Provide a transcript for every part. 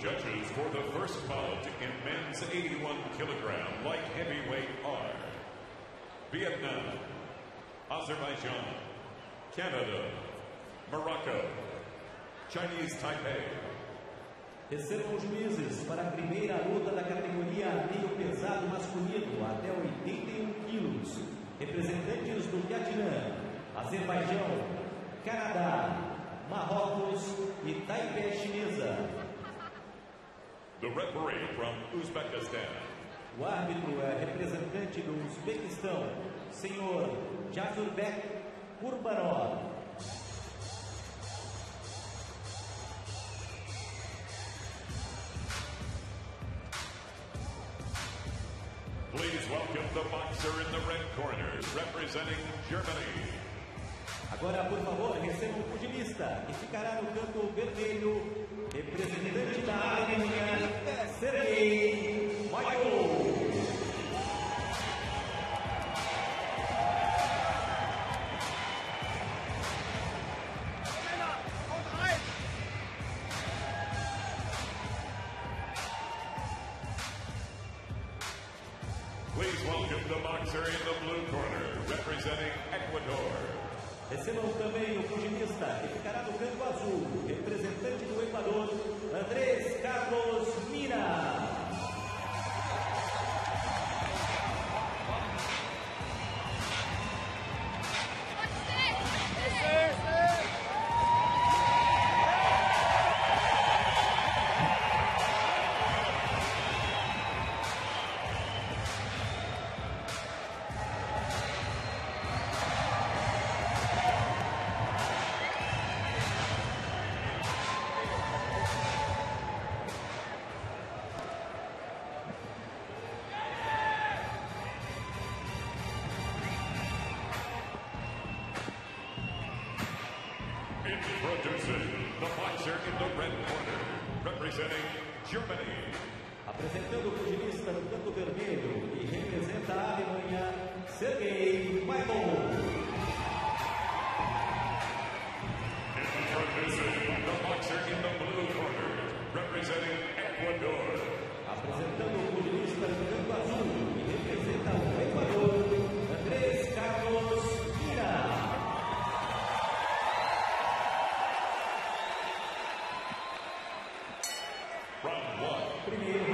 Judges for the first bout in men's 81 kilogram light heavyweight are Vietnam, Azerbaijan, Canada, Morocco, Chinese Taipei. Recebam os juízes para a primeira luta da categoria meio pesado masculino até 81 quilos. Representantes do Vietnã, Azerbaijão, Canadá, Marrocos e Taipei chinesa. The referee from Uzbekistan, O árbitro é representante do Uzbequistão, senhor Jazurbek Kurbanov. please welcome the boxer in the red corner representing Germany, Agora, por favor, recebam o pugilista, que ficará no canto vermelho, também o pugilista, que ficará no canto azul, representante do Equador, Andrés Carlos Mina. Apresentando o pugilista Primeiro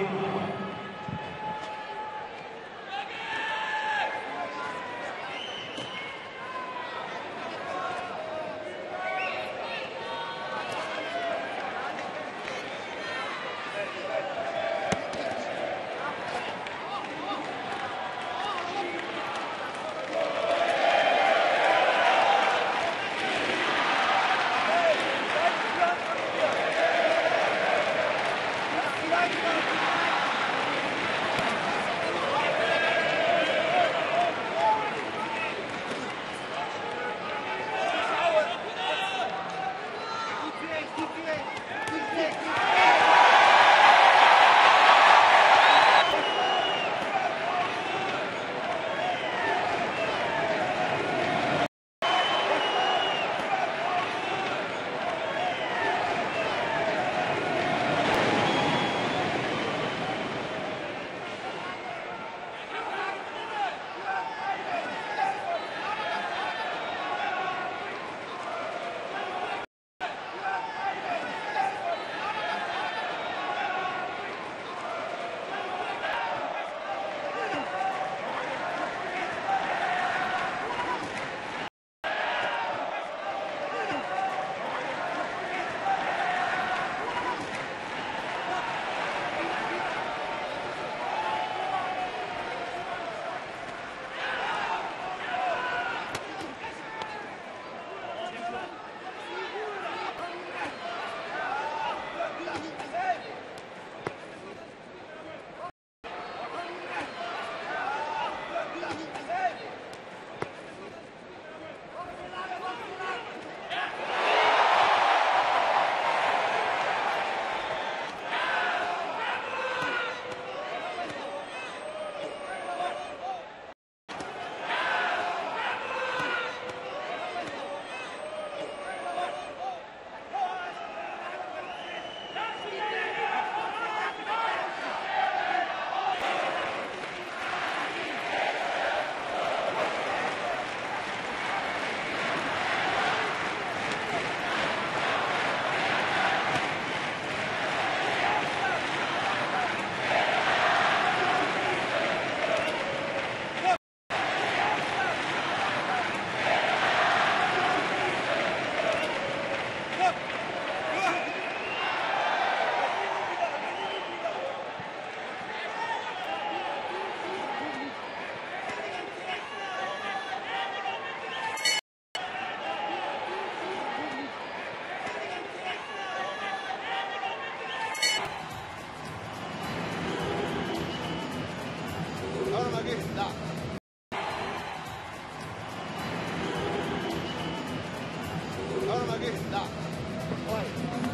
Bye.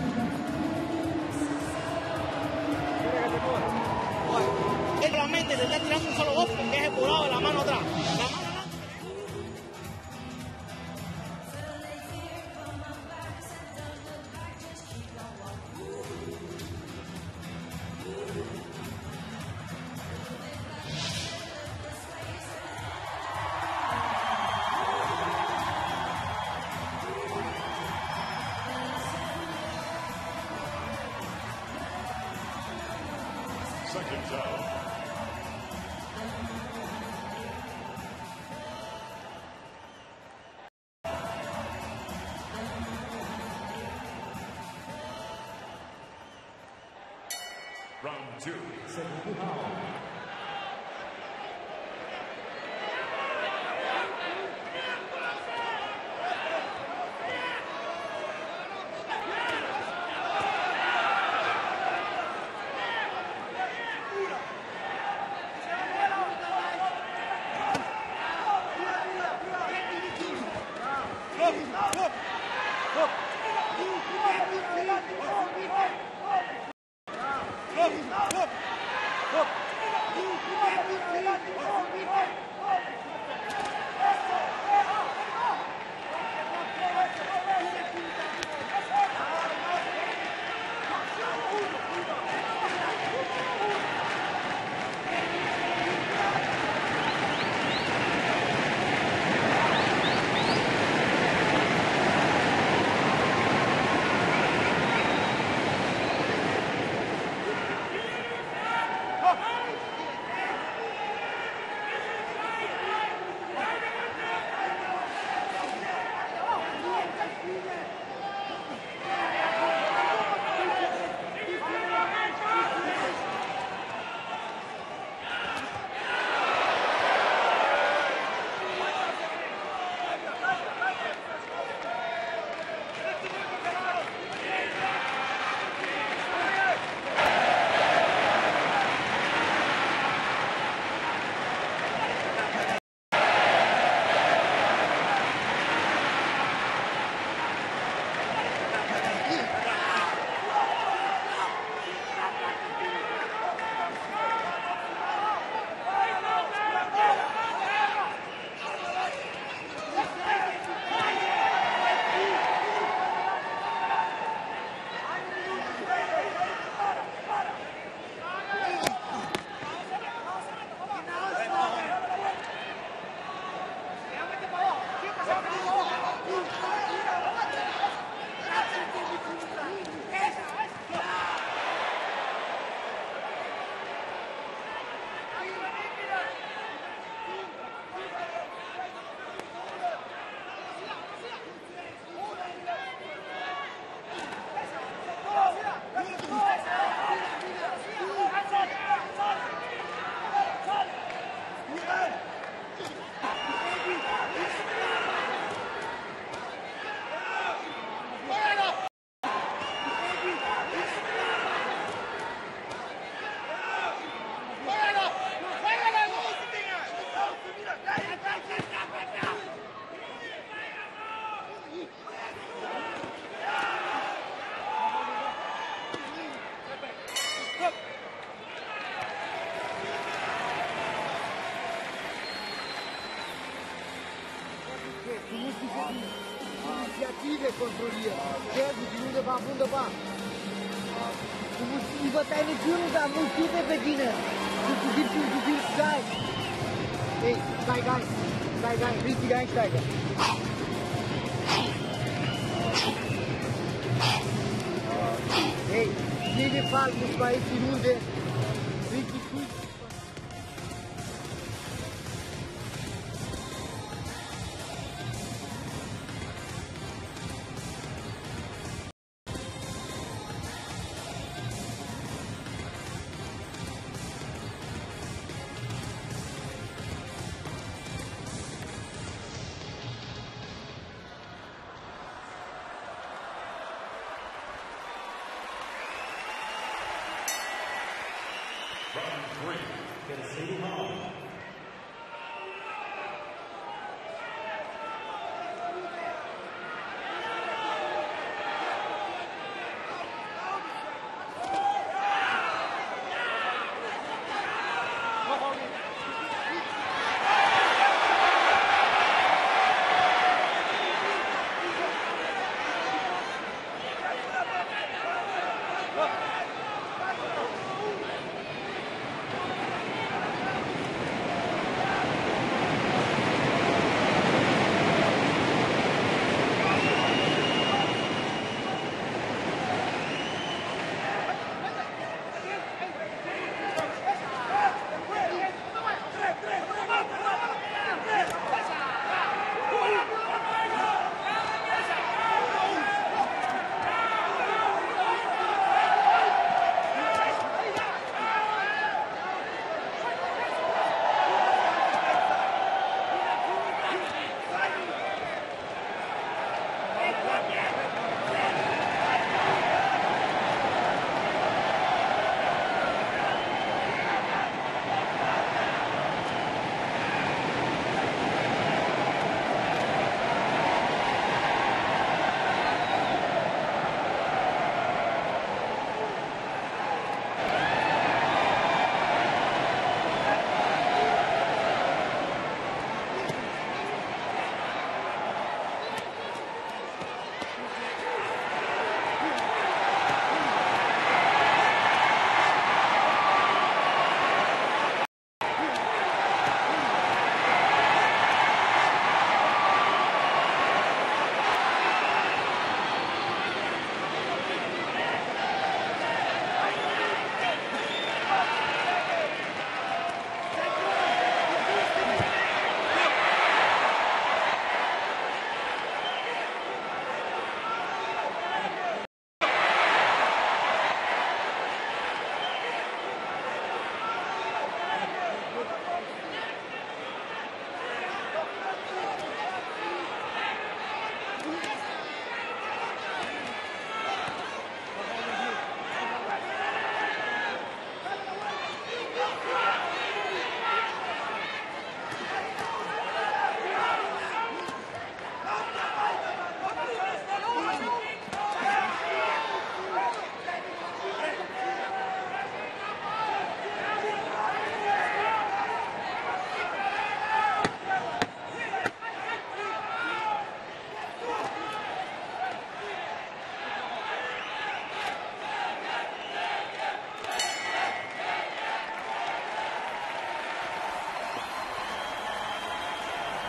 Round two. Stop! Stop! Stop! Certo di non va bunda va. Como se botar no turno da multida pequena. Tu tu tu tu tu sai. Ei, sai gai. Sai gai, richtig einsteigen. Ei, jeden Fall muss man jetzt die Runde From three, City Home.